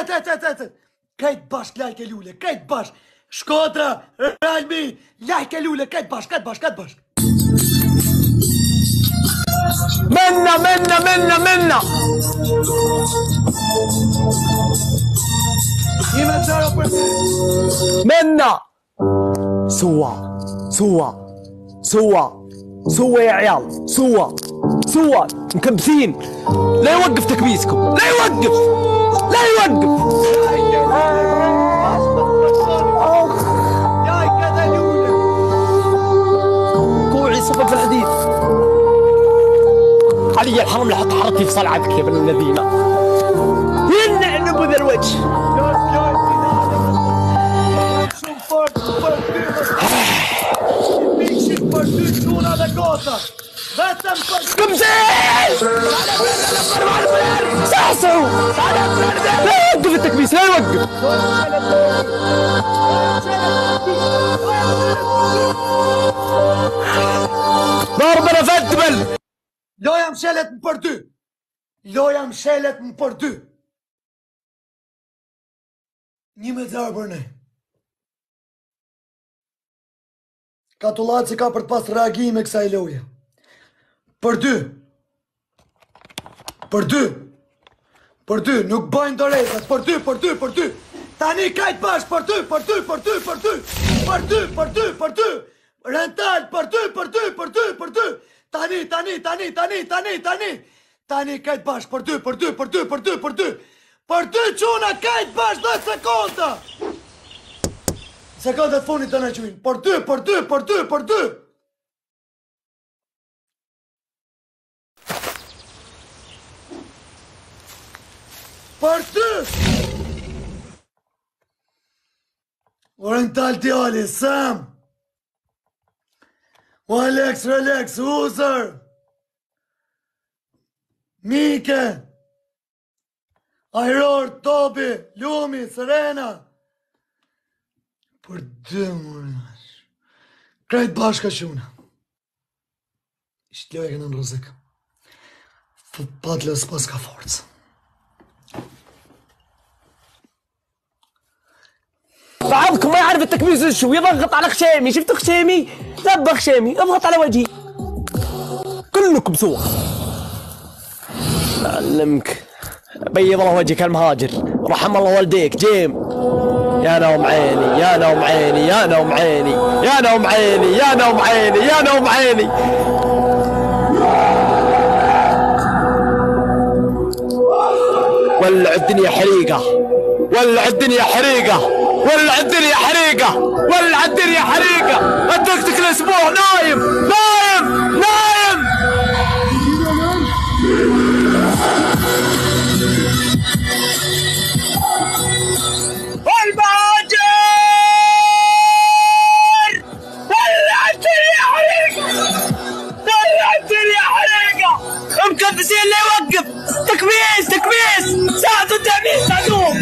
et, et, et, et, krejt bashk lajk e lule, krejt bashk, Shkodra, Ralmi, lajk e lule, krejt bashk, krejt bashk, krejt bashk. Menna, menna, menna, menna. Jime të qara për ti. Menna. Sua, sua, sua. سوا يا عيال سوا سوا مكبسين. لا يوقف تكبيسكم لا يوقف لا يوقف. كوعي صفة في الحديد علي الحرم لحط حرتي في صلعتك يا ابن الذين. ينع نبذ الوجه؟ ty dhe gota. Vetëm për këmëzir Sasu Dëve të këmisë Hej vëgë Norë në vetë të bel! Loja më shelet më për ty. Loja më shelet më për ty. Një me të për ne. Katullaci ka për të pas reagime kësa i loja. Për dy. Për dy. Për dy, nuk bajnë dorezat, për dy, për dy, për dy. Tani kajt bash, për dy, për dy, për dy, për dy. Për dy, për dy, për dy. Rental, për dy, për dy, për dy, për dy. Tani, tani, tani, tani, tani, tani. Tani kajt bash, për dy, për dy, për dy, për dy, për dy. Për dy quna, kajt bash, 10 sekonda. Sekondat funit të në quin. Për dy, për dy, për dy, për dy. Për ty! Oriental djali, Sam! O Alex, relax, Uzer! Mike! Airor, Tobi, Lumi, Serena! Për dy mërë. Krejt bashka shuna. Ishtë lojë në rëzik. Patlës pas ka forcë. بعضكم ما يعرف التكبيس شو يضغط على خشيمي شفت خشيمي ذبح خشيمي اضغط على وجهي كلكم سوا علمك بيض الله وجهك المهاجر رحم الله والديك جيم يا نوم عيني يا نوم عيني يا نوم عيني يا نوم عيني يا نوم عيني يا نوم عيني. ولع الدنيا حريقة ولع الدنيا حريقة ولع الدنيا حريقة ولع الدنيا حريقة. التكتك الأسبوع نايم نايم نايم. تكبيس تكبيس ساعدوا التأمين ساعدوه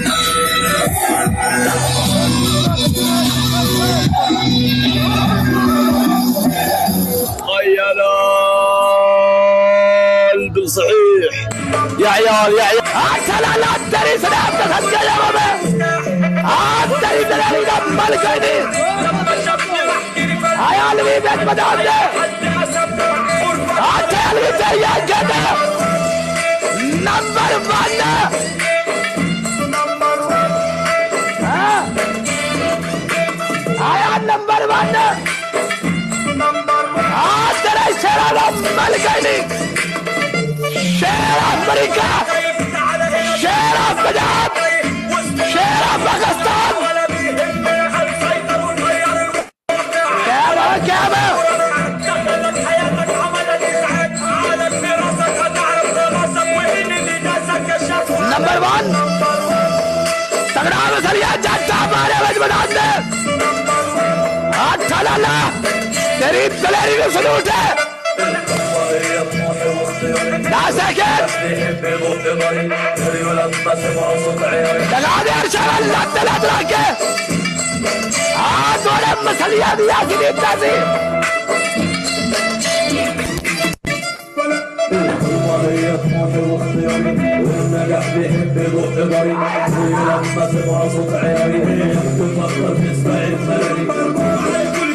خيال صحيح. يا عيال يا عيال. لا لا الدري سلام تخزي يا ربي سلام يدم الكيدي عيال اللي بيت مدانة عيال اللي سلام الكيدي شير امريكا شير البلاد شير باكستان كامل كامل نمبر 1 तगड़ा मसलिया चाचा हमारे मजबूत ने अच्छा लाला तेरी दलेरी में सलूट है تقعد يا شغل لا لا تراكب عاد ولا مسلية دي يا سيدي التعزيم هي طموحي واختياري والنجاح بيحب يدق جري ولما سمع صوت عيالي تفكر تستعيد خيالي على كل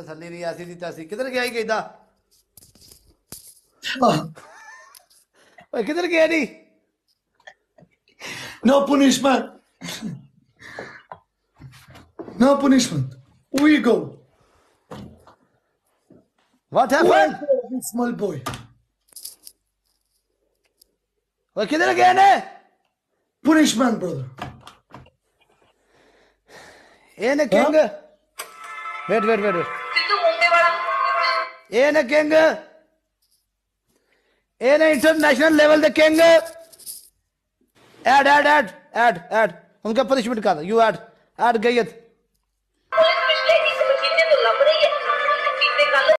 मसाले नहीं ऐसी दी तासी। किधर गया ही कहता किधर गया नहीं no punishment no punishment we go what happened small boy ओए किधर गया ने? Punishment, brother. In a Wait, wait, wait, wait. ain't a king, ain't an international level the king. Add, add, add, add, add. उनका punishment कहा था you add add गैयत